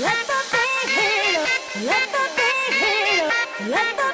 Let the big hit up. Let the big hit up. Let the